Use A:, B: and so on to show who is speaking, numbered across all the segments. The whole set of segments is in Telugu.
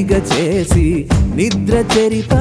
A: హాయిగా చేసి నిద్ర చెరిపా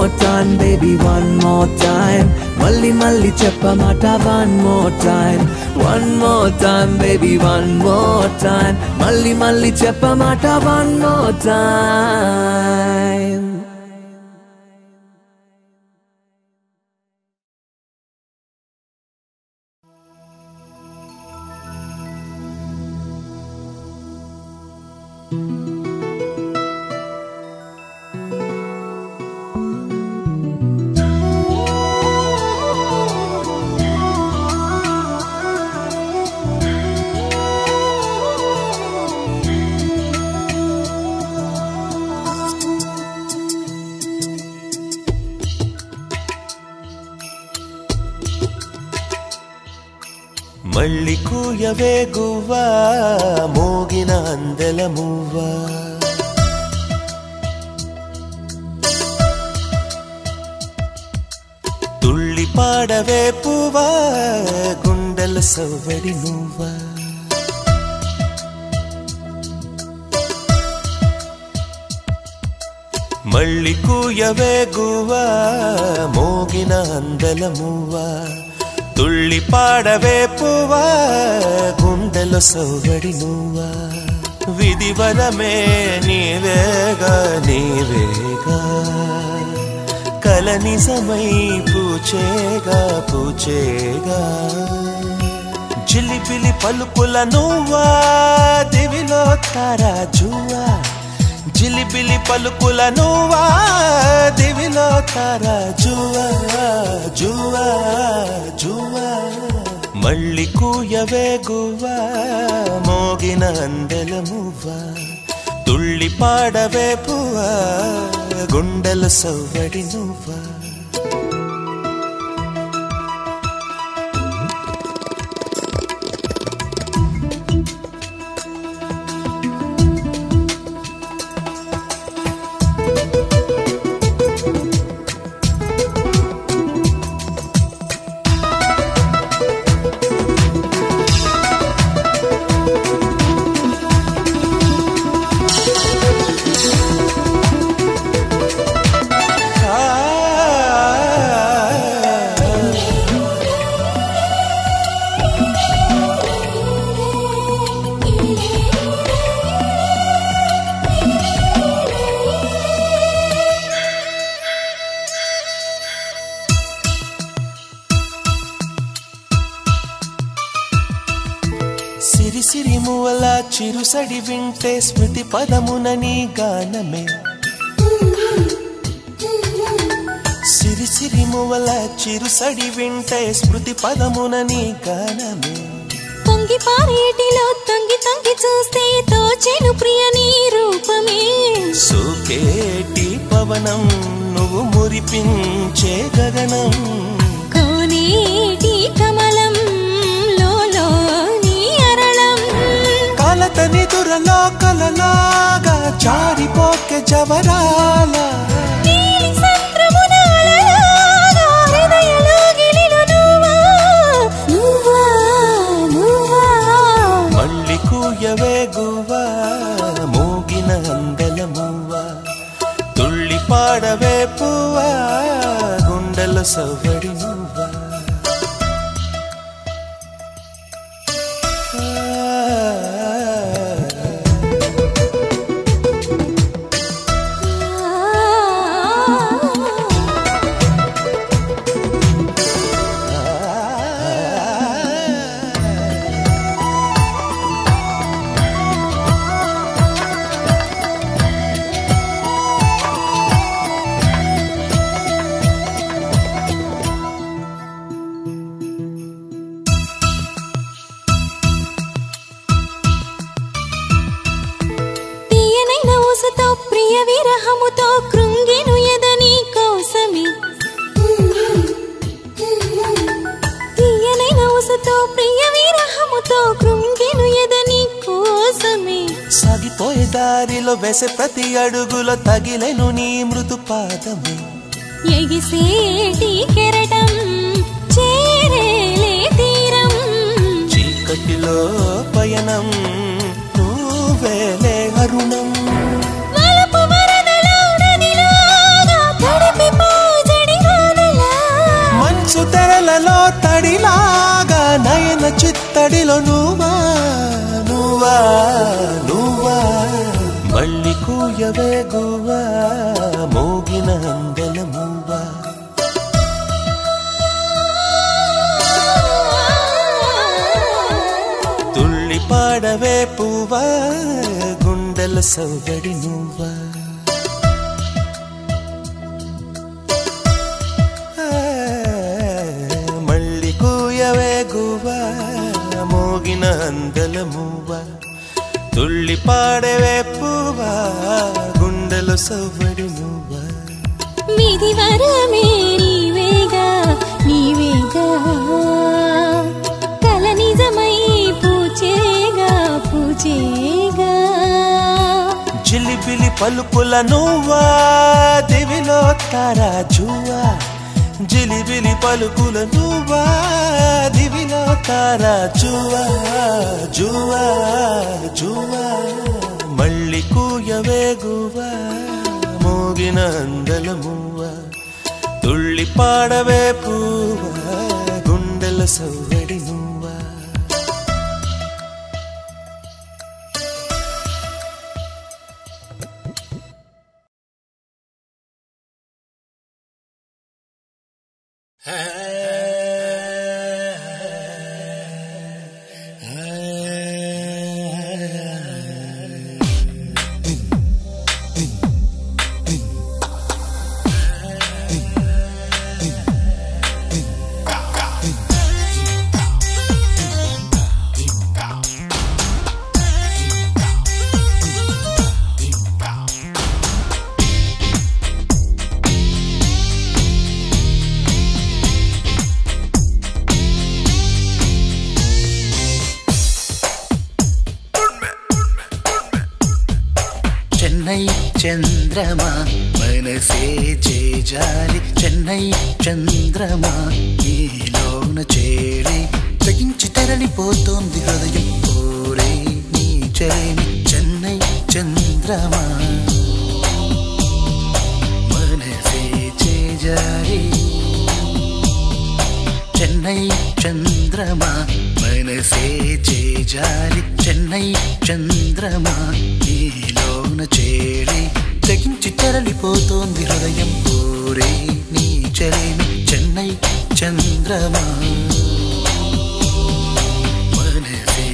A: more time, baby, one more time. Malli malli cheppamata one more time. One more time,
B: baby,
A: one more time. Malli malli cheppamata one
C: more time. ವೇಗುವ ಮೂಗಿನ ಅಂದೆಲ ಮೂವ. ತುಳ್ಳಿ ಪಾಡವೇ ಪೂವ, ಗುಂಡಲ ಸವಡಿ ನೋವ ಮಳ್ಳಿ ಕೂಯ ಗುವ ಮೂಗಿನ ಅಂದಲ ಮೂವಾ. ತುಳ್ಳಿ ಪಾಡವೇ ಪೂವ ಗುಂಡಲು ಸೌಗಡಿ ನೋವ ವಿಧಿವನಮೇ ನೀವೇಗ ನೀವೇಗ కలని సమై పూచేగా పూచేగా. చిలిపిలి పలుపుల నువ్వా దివిలో తారా జువా జిలిపిలి పలుకుల నువ్వా? దివిలో తార జువా జువా. జువా మళ్ళీ కూయవే గువా మోగిన అందెల మువ్వా. తుళ్ళి పాడవే పువ్వా గుండెలు సవ్వడి నువ్వా. సిరి సిరి మువల చిరుసడి వింటే స్మృతి పదమున నీ గానమే. సిరి సిరి మువల చిరుసడి వింటే స్మృతి పదమున నీ గానమే.
A: పొంగి పారేటిలో తొంగి తొంగి చూస్తే తోచెను ప్రియ నీ రూపమే.
C: సోకేటి పవనం నువ్వు మురిపించే గగనం.
A: కోనేటి కమలం గిలిలు నువ్వా నువ్వా నువ్వా.
C: మళ్ళీ కూయవే గువ్వా మోగిన అందెల మువ్వా తుళ్ళి పాడవే పువ్వా గుండెల సవ్వడి నువ్వా వేసే ప్రతి అడుగులో తగిలెను నీ మృదు పాదమే.
A: ఎగిసేటి
C: సౌగడి నువ్వా? మళ్ళీ కూయవే గువ్వా? మోగిన అందల మువ్వా? తుళ్ళి పాడవే పువ్వా? గుండెల సవ్వడి నువ్వా?
A: మీది వరమే నీవేగా నీవేగా. కల నిజమై పూచేగా పూచేగా.
C: జిలిబిలి పలుకుల నువ్వా దివిలో తారా జువా జిలిబిలి పలుకుల నువ్వా దివిలో తారా జువా జువా జువా మళ్ళీ కూయవేగువా మోగిన అందల మువ్వా? తుళ్ళి పాడవే పూవా గుండెల సవ్వడి
D: చంద్రమా? మనసే చేజాలి చెన్నై చంద్రమా? నీలోన చేరి తగించి తరలిపోతోంది హృదయం కోరే నీ చెరేమి చెన్నై చంద్రమా? మనసే చేజాలి చెన్నై చంద్రమా? మనసే చేజాలి చెన్నై చంద్రమా? నీలో నన్ను చేరి తెగించి తరలిపోతోంది హృదయం ఊరే నీ చెలేమి చెన్నై చంద్రమా. మనసే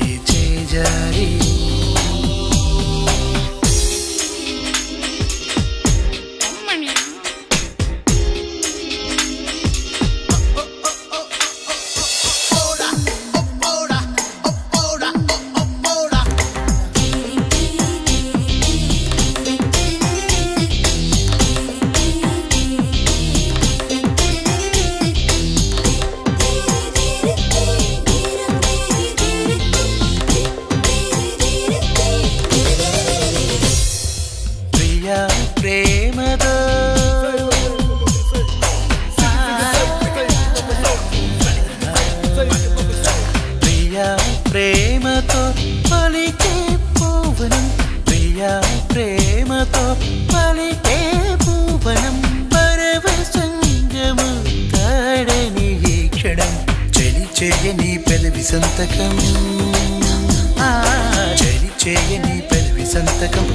D: సంతకం చలి చేయని పెదవి సంతకం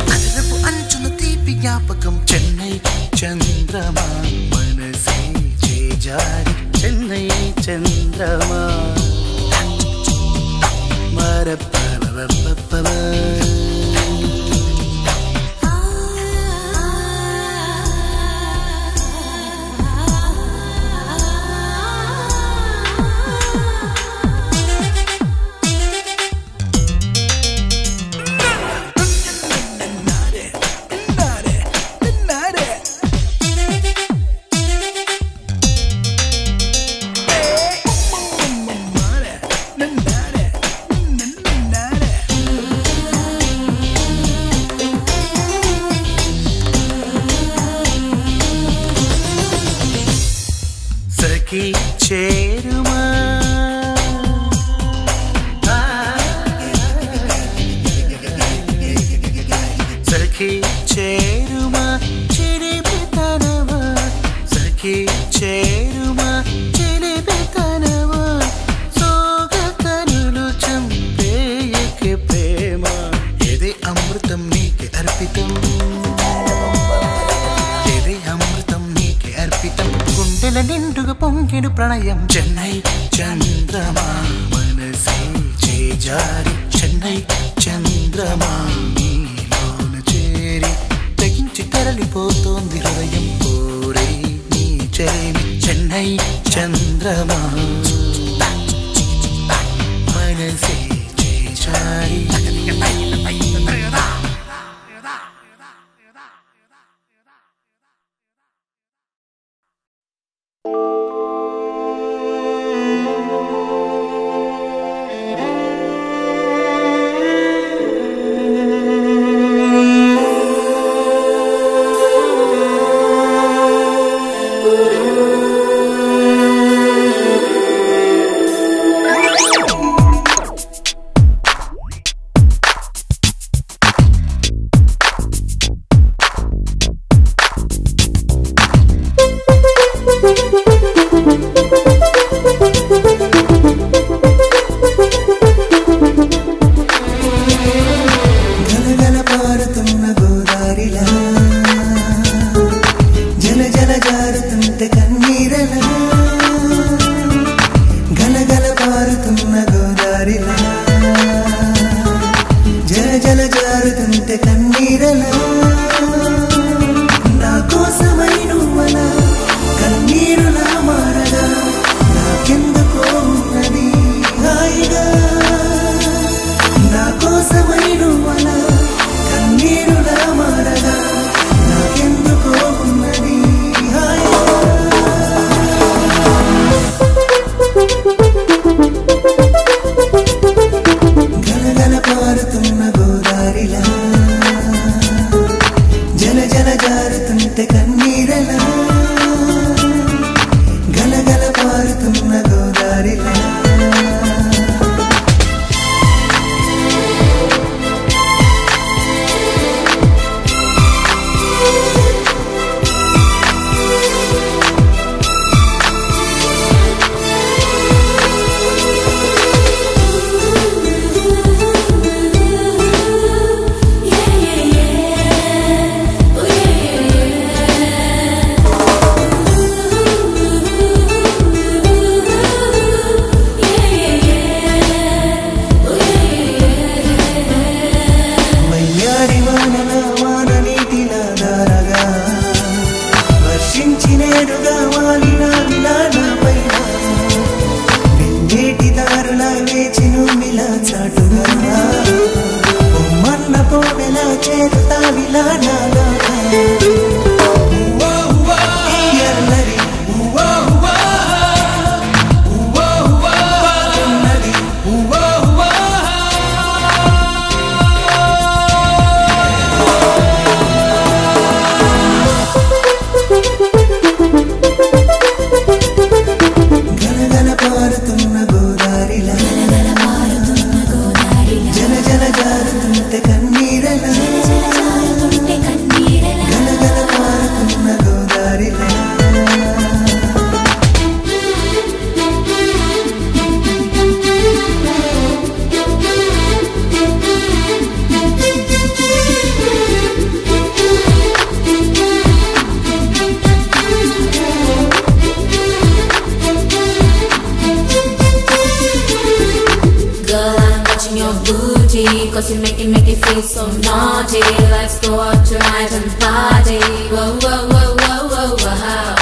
E: Cause you make it, make it feel so naughty. Let's go out tonight and party. Whoa, whoa, whoa, whoa, whoa, wow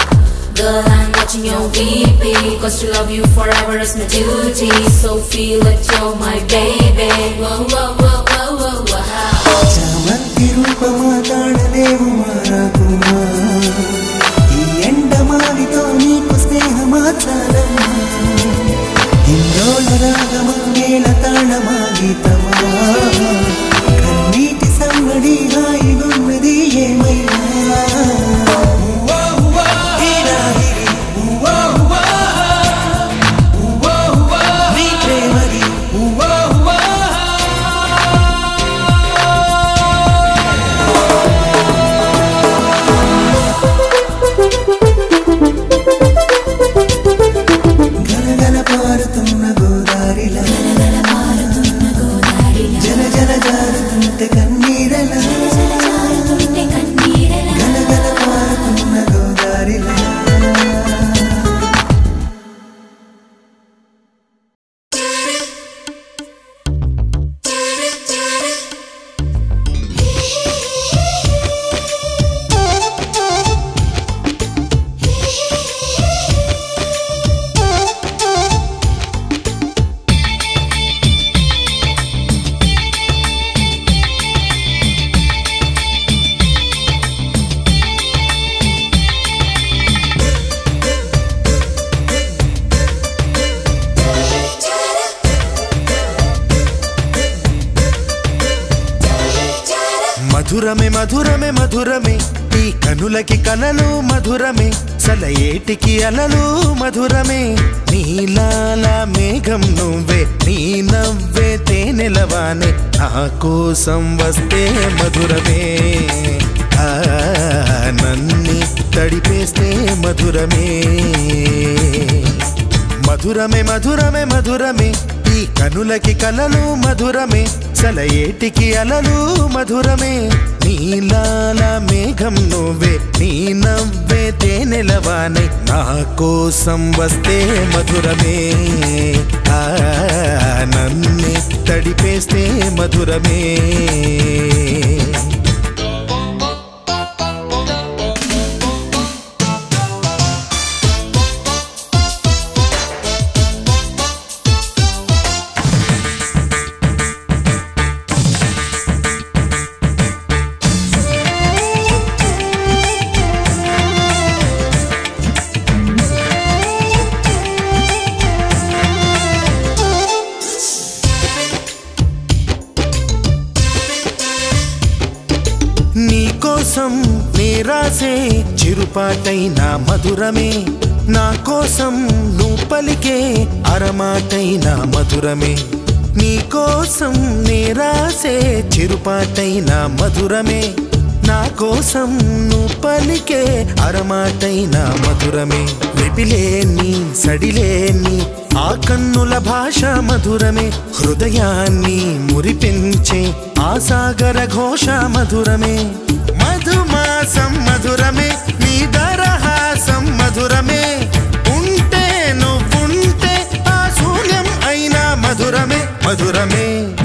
E: Girl, I'm watching your VP Cause to love you forever is my duty. So feel it, you're my baby. Whoa, whoa, whoa, whoa, whoa, wow
F: Hindola రాగమా కన్నీటి సంగడి హాయిగున్నది ఏమైనా?
G: ఏటికి అలలు మధురమే నీలాల మేఘం నువ్వే నీ నవ్వే తేనెలవానే నా కోసం వస్తే మధురమే. ఆ, నన్ని తడిపేస్తే మధురమే. మధురమే మధురమే మధురమే ఈ కనులకి కలలు మధురమే సలయేటికి అలలు మధురమే. నీలాల మేఘం నువ్వే నీ నవ్వే తేనెలవానై నా కోసం వస్తే మధురమే. నన్నే తడిపేస్తే మధురమే. పాటైనా మధురమే నా కోసం నువ్వు పలికే అరమాటైనా మధురమే. నీకోసం నే రాసే చిరుపాటైనా మధురమే నా కోసం నువ్వు పలికే అరమాటైనా మధురమే. వెపిలేని సడిలేని ఆ కన్నుల భాష మధురమే హృదయాన్ని మురిపించే ఆ సాగర ఘోష మధురమే. మధుమాసం మధురమే నీ మధురమే. ఉంటే నువ్వుంటే ఆ శూన్యం అయినా మధురమే మధురమే.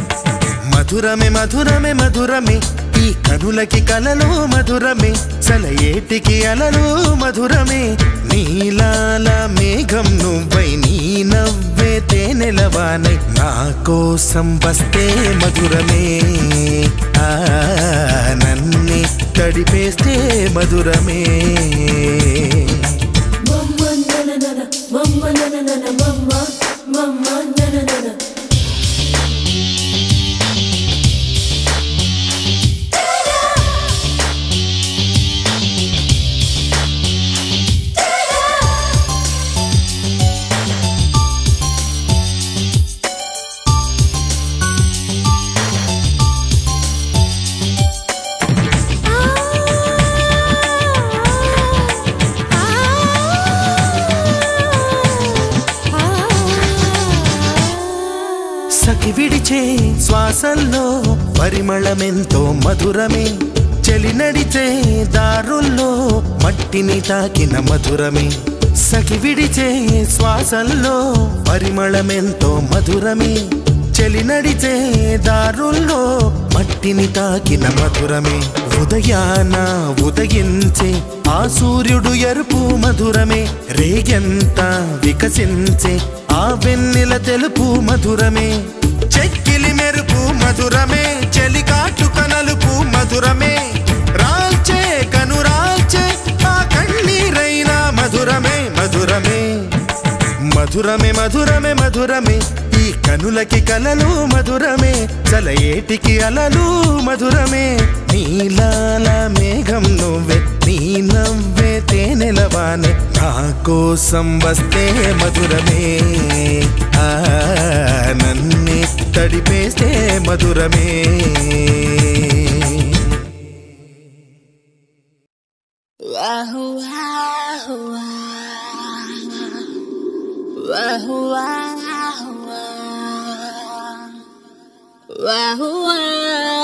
G: మధురమే మధురమే మధురమే. ఈ కనులకి కలలు మధురమే. సలయేటికి అలలు మధురమే. నీలాల మేఘం నువ్వై నీ నవ్వే తేనెలవానై. నా కోసం వస్తే మధురమే. ఆ నన్నే తడిపేస్తే మధురమే. సఖి పరిమళమెంతో మధురమే. చెలి నడిచే దారుల్లో మట్టిని తాకిన మధురమే. సఖి విడిచే శ్వాసల్లో పరిమళమెంతో మధురమే. చెలి నడిచే దారుల్లో మట్టిని తాకిన మధురమే. ఉదయాన ఉదయించే ఆ సూర్యుడు ఎరుపు మధురమే. రేగెంత వికసించే ఆ వెన్నెల తెలుపు మధురమే. చెక్కిలి మెరుపు మధురమే. చెలికాటు కనలుపు మధురమే. రాల్చే కనురాల్చే ఆ కన్నీరైన మధురమే మధురమే. మధురమే మధురమే మధురమే. ఈ కనులకి కలలు మధురమే. చలయేటికి అలలు మధురమే. నీలాల మేఘం నువ్వే నీ నవ్వే తేనెలవానే నా కోసం వస్తే మధురమే. ఆ నన్నే తడిపేస్తే మధురమే. గుండె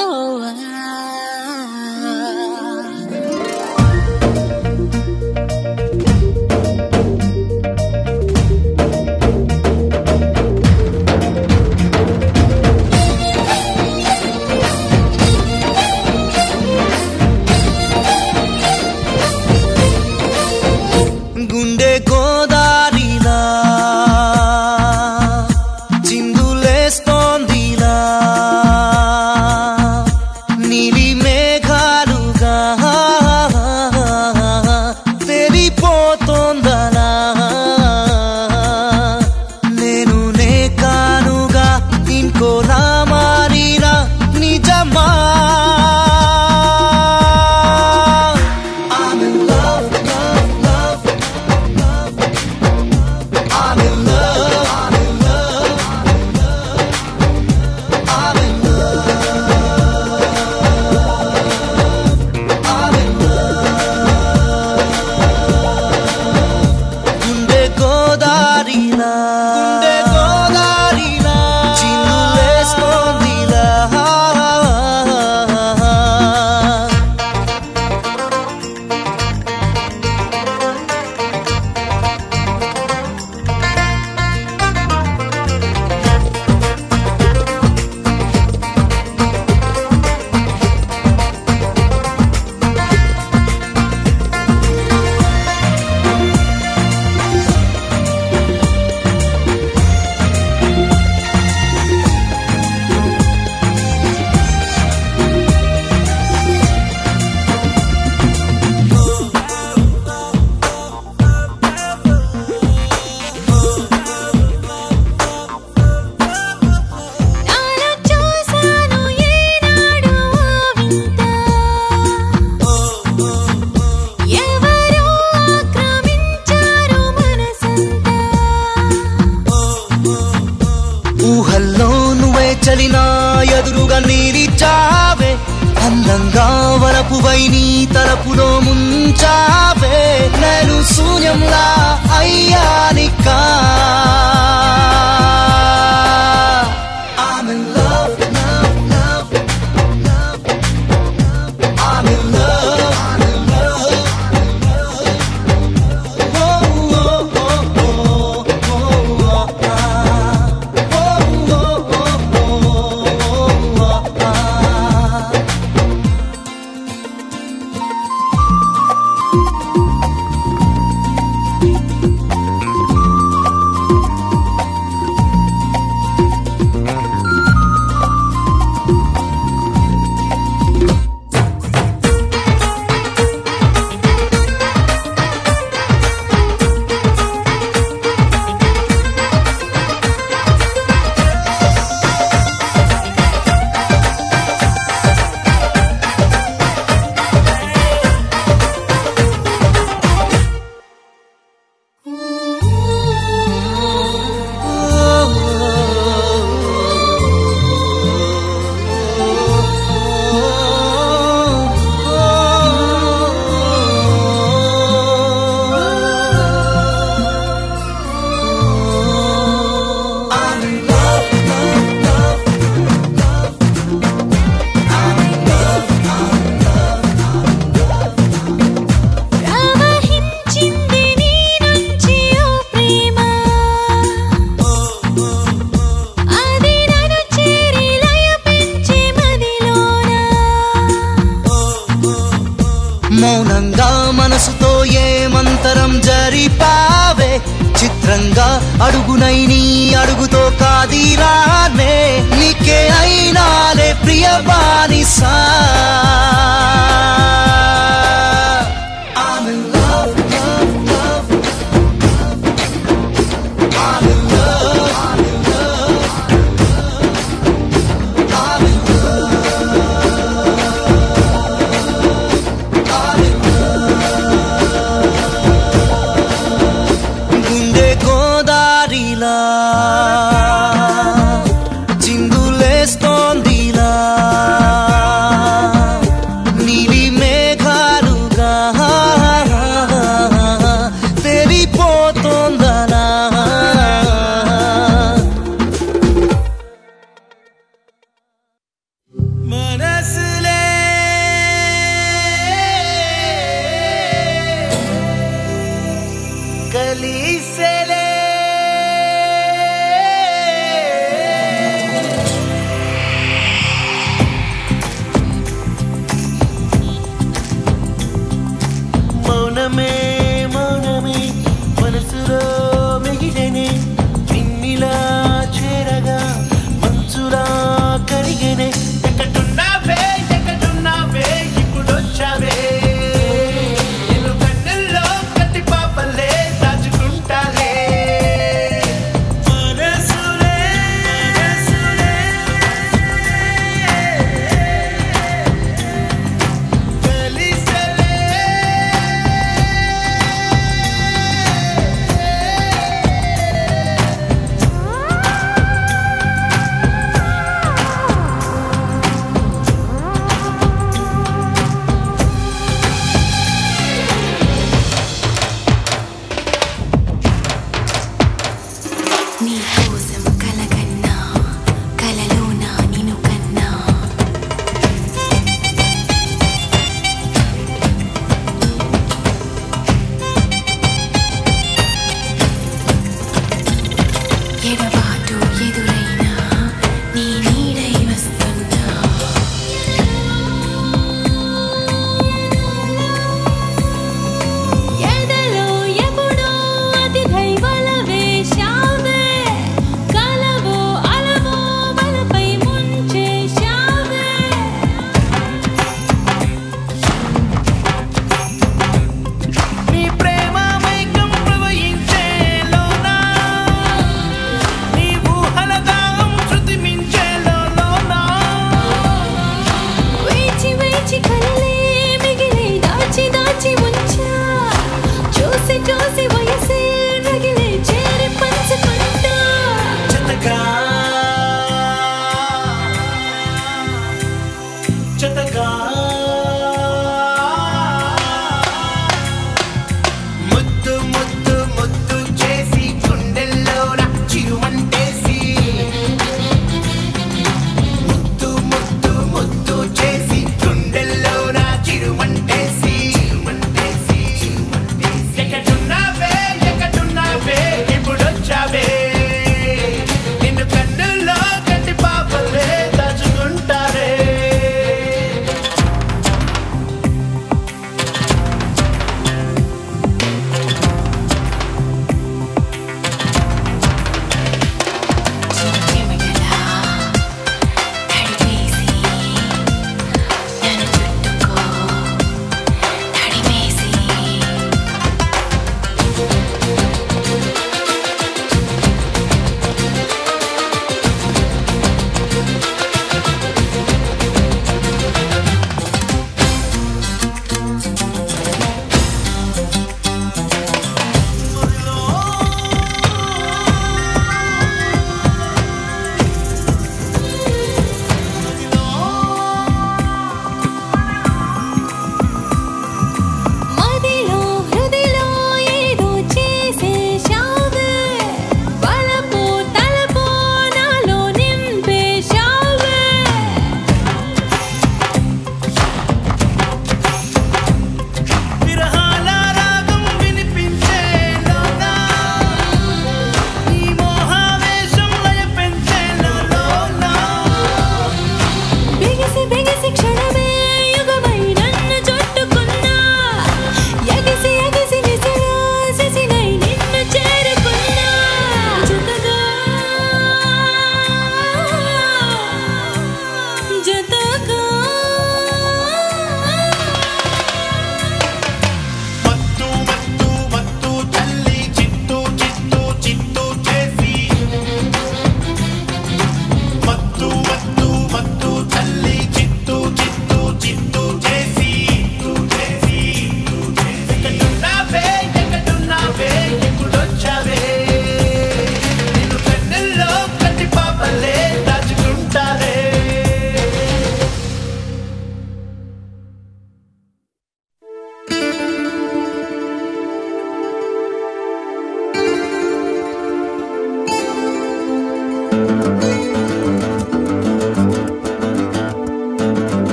H: día.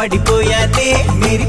H: పడిపోయాతే మీరు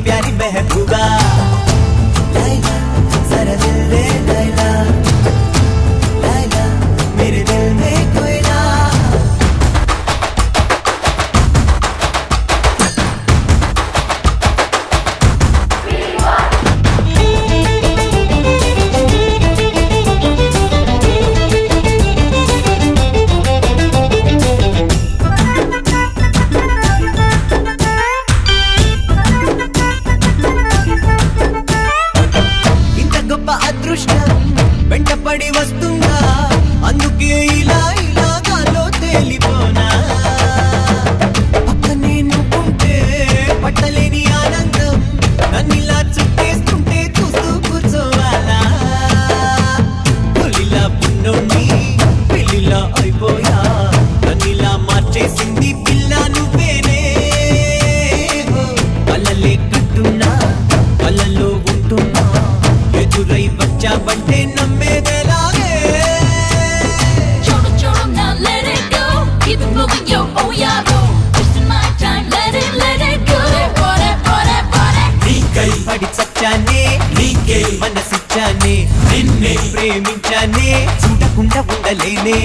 H: పడి చచ్చానే నీకే మనసిచ్చానే నిన్నే ప్రేమించానే చూడకుండా ఉండలేనే.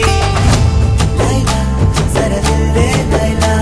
H: లైలా సరలే లైలా.